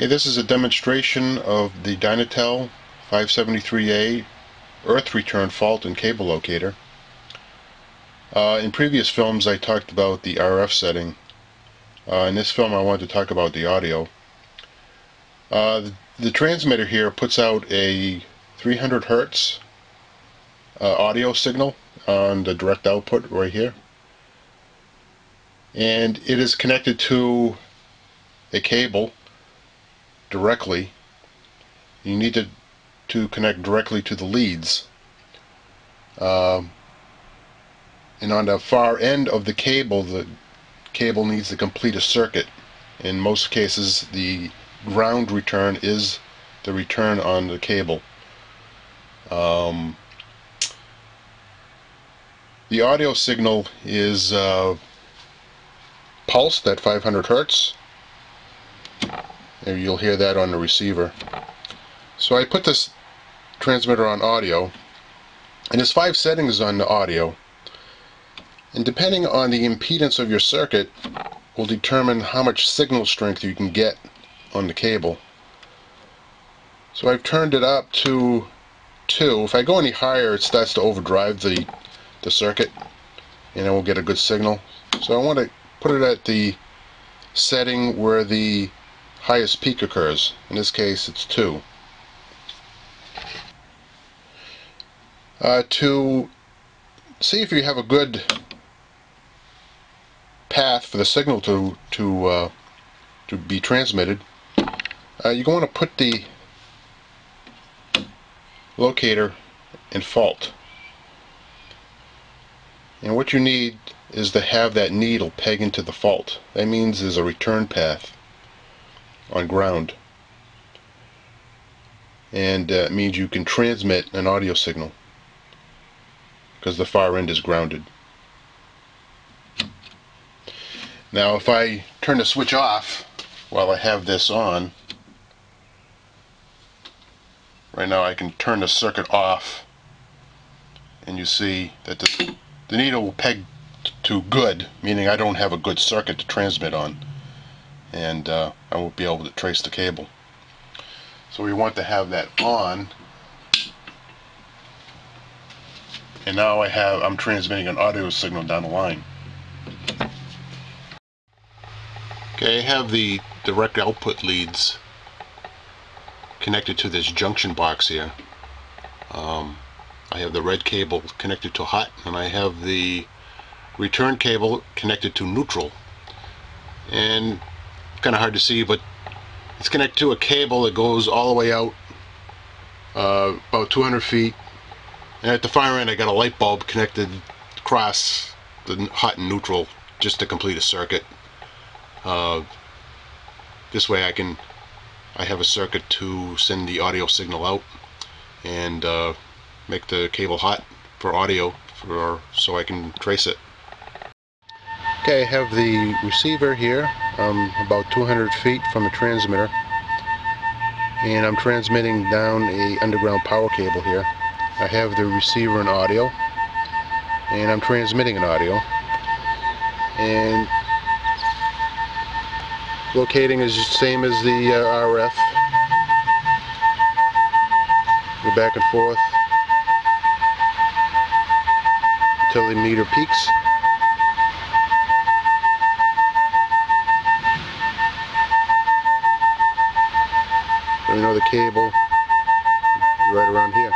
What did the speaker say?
Hey, this is a demonstration of the Dynatel 573A earth return fault and cable locator. Uh, in previous films I talked about the RF setting. Uh, in this film I wanted to talk about the audio. Uh, the, the, transmitter here puts out a 300 hertz uh, audio signal on the direct output right here. And it is connected to a cable directly. You need to, to connect directly to the leads. Um, and on the far end of the cable, the cable needs to complete a circuit. In most cases, the ground return is the return on the cable. Um, the audio signal is uh, pulsed at 500 hertz and you'll hear that on the receiver. So I put this transmitter on audio, and there's five settings on the audio. And depending on the impedance of your circuit will determine how much signal strength you can get on the cable. So I've turned it up to 2. If I go any higher it starts to overdrive the, the circuit and I will get a good signal. So I want to put it at the setting where the highest peak occurs. In this case, it's 2. Uh, to see if you have a good path for the signal to to uh, to be transmitted, uh, you're going to put the locator in fault. And what you need is to have that needle peg into the fault. That means there's a return path on ground. And uh, it means you can transmit an audio signal. Because the far end is grounded. Now if I turn the switch off while I have this on, right now I can turn the circuit off. And you see that the, the needle will peg to good, meaning I don't have a good circuit to transmit on and uh, I won't be able to trace the cable. So we want to have that on and now I have I'm transmitting an audio signal down the line. Okay, I have the direct output leads connected to this junction box here. Um, I have the red cable connected to hot and I have the return cable connected to neutral. And kind of hard to see, but it's connected to a cable that goes all the way out uh, about 200 feet. And at the far end, I got a light bulb connected across the hot and neutral just to complete a circuit. Uh, this way I can, I have a circuit to send the audio signal out and uh, make the cable hot for audio for so I can trace it. Okay, I have the receiver here. I'm about 200 feet from the transmitter. And I'm transmitting down a underground power cable here. I have the receiver and audio. And I'm transmitting an audio. And locating is the same as the uh, RF. Go back and forth until the meter peaks. cable right around here.